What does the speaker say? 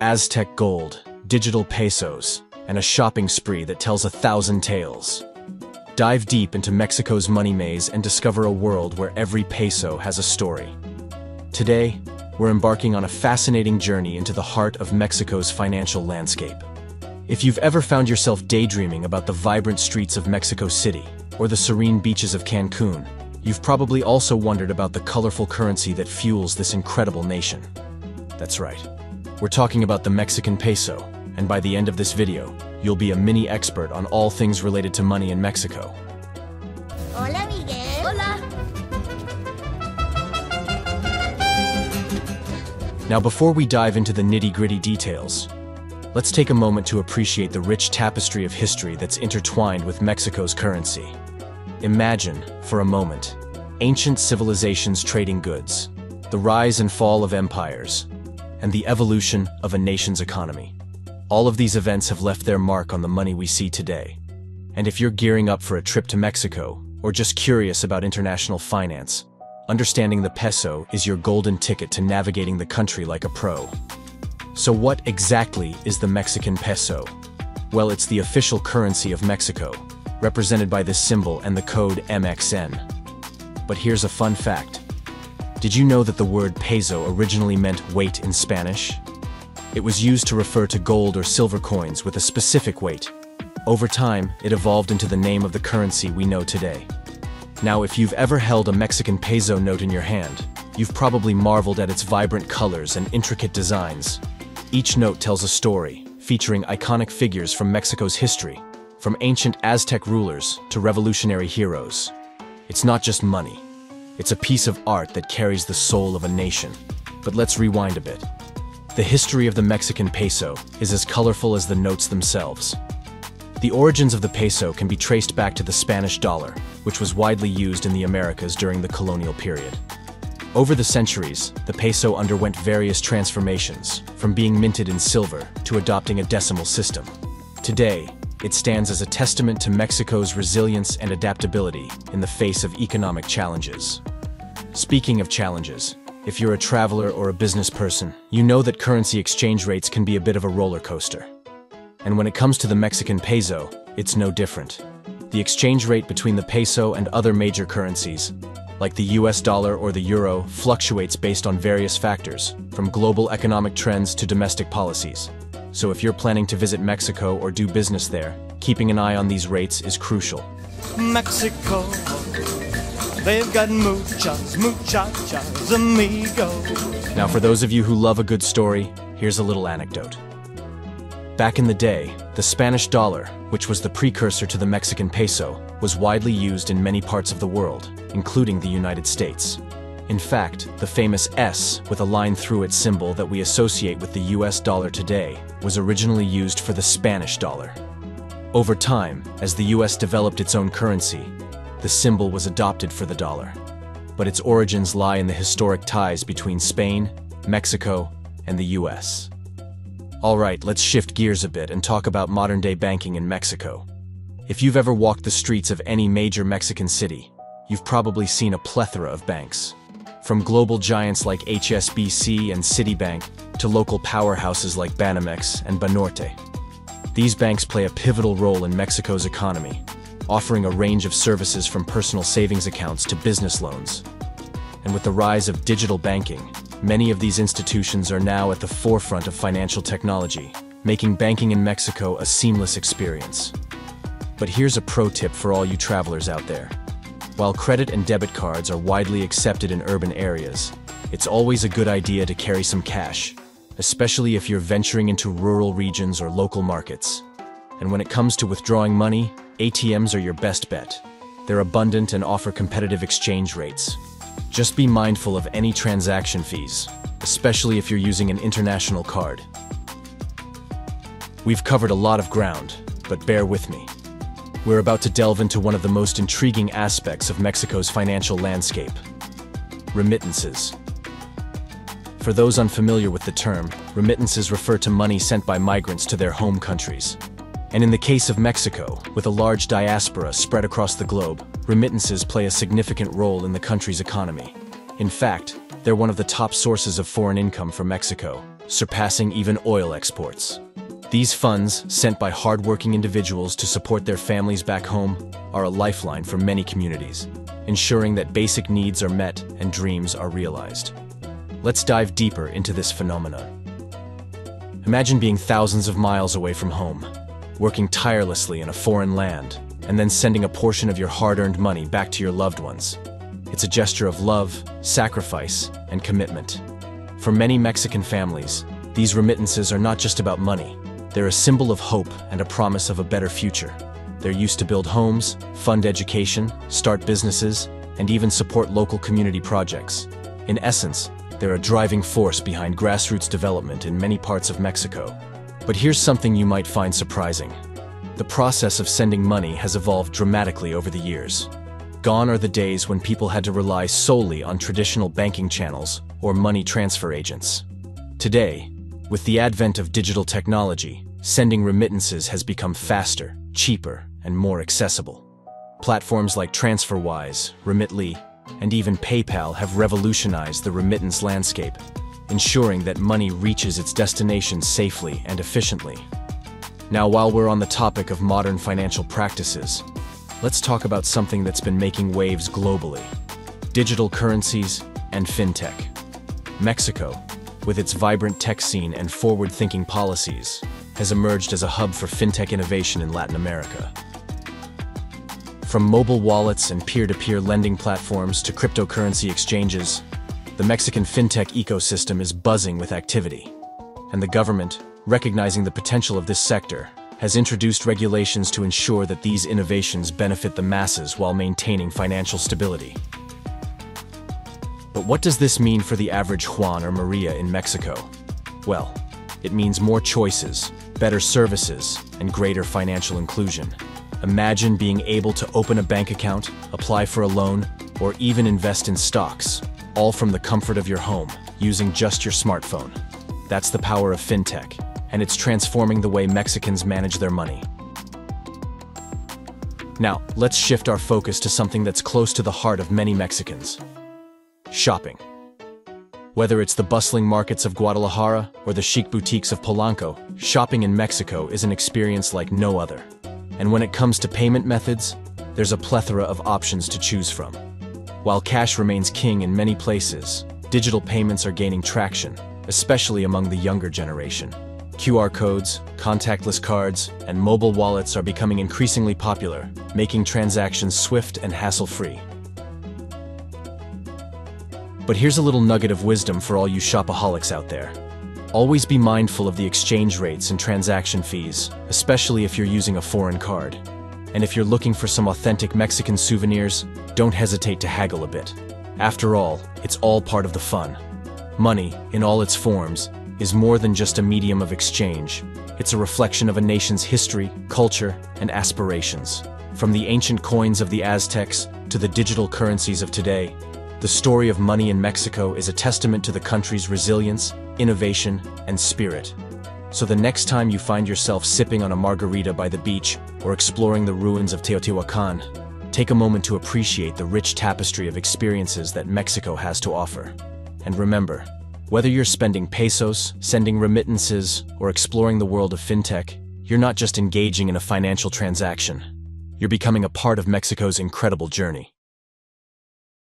Aztec gold, digital pesos, and a shopping spree that tells a thousand tales. Dive deep into Mexico's money maze and discover a world where every peso has a story. Today, we're embarking on a fascinating journey into the heart of Mexico's financial landscape. If you've ever found yourself daydreaming about the vibrant streets of Mexico City or the serene beaches of Cancun, you've probably also wondered about the colorful currency that fuels this incredible nation. That's right. We're talking about the Mexican peso, and by the end of this video, you'll be a mini expert on all things related to money in Mexico. Hola, Miguel. Hola. Now, before we dive into the nitty gritty details, let's take a moment to appreciate the rich tapestry of history that's intertwined with Mexico's currency. Imagine, for a moment, ancient civilizations trading goods, the rise and fall of empires, and the evolution of a nation's economy. All of these events have left their mark on the money we see today. And if you're gearing up for a trip to Mexico, or just curious about international finance, understanding the peso is your golden ticket to navigating the country like a pro. So what exactly is the Mexican peso? Well, it's the official currency of Mexico, represented by this symbol and the code MXN. But here's a fun fact. Did you know that the word peso originally meant weight in Spanish? It was used to refer to gold or silver coins with a specific weight. Over time, it evolved into the name of the currency we know today. Now, if you've ever held a Mexican peso note in your hand, you've probably marveled at its vibrant colors and intricate designs. Each note tells a story, featuring iconic figures from Mexico's history, from ancient Aztec rulers to revolutionary heroes. It's not just money. It's a piece of art that carries the soul of a nation. But let's rewind a bit. The history of the Mexican peso is as colorful as the notes themselves. The origins of the peso can be traced back to the Spanish dollar, which was widely used in the Americas during the colonial period. Over the centuries, the peso underwent various transformations, from being minted in silver to adopting a decimal system. Today, it stands as a testament to Mexico's resilience and adaptability in the face of economic challenges. Speaking of challenges, if you're a traveler or a business person, you know that currency exchange rates can be a bit of a roller coaster. And when it comes to the Mexican peso, it's no different. The exchange rate between the peso and other major currencies, like the US dollar or the euro, fluctuates based on various factors, from global economic trends to domestic policies. So if you're planning to visit Mexico or do business there, keeping an eye on these rates is crucial. Mexico. They've got muchas, muchachas, amigos. Now, for those of you who love a good story, here's a little anecdote. Back in the day, the Spanish dollar, which was the precursor to the Mexican peso, was widely used in many parts of the world, including the United States. In fact, the famous S with a line through its symbol that we associate with the US dollar today was originally used for the Spanish dollar. Over time, as the US developed its own currency, the symbol was adopted for the dollar. But its origins lie in the historic ties between Spain, Mexico, and the US. All right, let's shift gears a bit and talk about modern day banking in Mexico. If you've ever walked the streets of any major Mexican city, you've probably seen a plethora of banks. From global giants like HSBC and Citibank to local powerhouses like Banamex and Banorte. These banks play a pivotal role in Mexico's economy, offering a range of services from personal savings accounts to business loans. And with the rise of digital banking, many of these institutions are now at the forefront of financial technology, making banking in Mexico a seamless experience. But here's a pro tip for all you travelers out there. While credit and debit cards are widely accepted in urban areas, it's always a good idea to carry some cash, especially if you're venturing into rural regions or local markets. And when it comes to withdrawing money, ATMs are your best bet. They're abundant and offer competitive exchange rates. Just be mindful of any transaction fees, especially if you're using an international card. We've covered a lot of ground, but bear with me. We're about to delve into one of the most intriguing aspects of Mexico's financial landscape remittances. For those unfamiliar with the term, remittances refer to money sent by migrants to their home countries. And in the case of Mexico, with a large diaspora spread across the globe, remittances play a significant role in the country's economy. In fact, they're one of the top sources of foreign income for Mexico, surpassing even oil exports. These funds, sent by hardworking individuals to support their families back home, are a lifeline for many communities, ensuring that basic needs are met and dreams are realized. Let's dive deeper into this phenomenon. Imagine being thousands of miles away from home, working tirelessly in a foreign land, and then sending a portion of your hard-earned money back to your loved ones. It's a gesture of love, sacrifice, and commitment. For many Mexican families, these remittances are not just about money. They're a symbol of hope and a promise of a better future. They're used to build homes, fund education, start businesses, and even support local community projects. In essence, they're a driving force behind grassroots development in many parts of Mexico. But here's something you might find surprising. The process of sending money has evolved dramatically over the years. Gone are the days when people had to rely solely on traditional banking channels or money transfer agents. Today, with the advent of digital technology, sending remittances has become faster, cheaper, and more accessible. Platforms like TransferWise, Remitly, and even PayPal have revolutionized the remittance landscape, ensuring that money reaches its destination safely and efficiently. Now, while we're on the topic of modern financial practices, let's talk about something that's been making waves globally digital currencies and fintech. Mexico, with its vibrant tech scene and forward thinking policies, has emerged as a hub for fintech innovation in Latin America. From mobile wallets and peer to peer lending platforms to cryptocurrency exchanges, the Mexican fintech ecosystem is buzzing with activity. And the government, recognizing the potential of this sector, has introduced regulations to ensure that these innovations benefit the masses while maintaining financial stability. But what does this mean for the average Juan or Maria in Mexico? Well, it means more choices, better services, and greater financial inclusion. Imagine being able to open a bank account, apply for a loan, or even invest in stocks, all from the comfort of your home, using just your smartphone. That's the power of fintech, and it's transforming the way Mexicans manage their money. Now, let's shift our focus to something that's close to the heart of many Mexicans shopping. Whether it's the bustling markets of Guadalajara or the chic boutiques of Polanco, shopping in Mexico is an experience like no other. And when it comes to payment methods, there's a plethora of options to choose from. While cash remains king in many places, digital payments are gaining traction, especially among the younger generation. QR codes, contactless cards, and mobile wallets are becoming increasingly popular, making transactions swift and hassle-free. But here's a little nugget of wisdom for all you shopaholics out there. Always be mindful of the exchange rates and transaction fees, especially if you're using a foreign card. And if you're looking for some authentic Mexican souvenirs, don't hesitate to haggle a bit. After all, it's all part of the fun. Money, in all its forms, is more than just a medium of exchange. It's a reflection of a nation's history, culture, and aspirations. From the ancient coins of the Aztecs to the digital currencies of today, the story of money in Mexico is a testament to the country's resilience, innovation, and spirit. So the next time you find yourself sipping on a margarita by the beach or exploring the ruins of Teotihuacan, take a moment to appreciate the rich tapestry of experiences that Mexico has to offer. And remember, whether you're spending pesos, sending remittances, or exploring the world of fintech, you're not just engaging in a financial transaction. You're becoming a part of Mexico's incredible journey.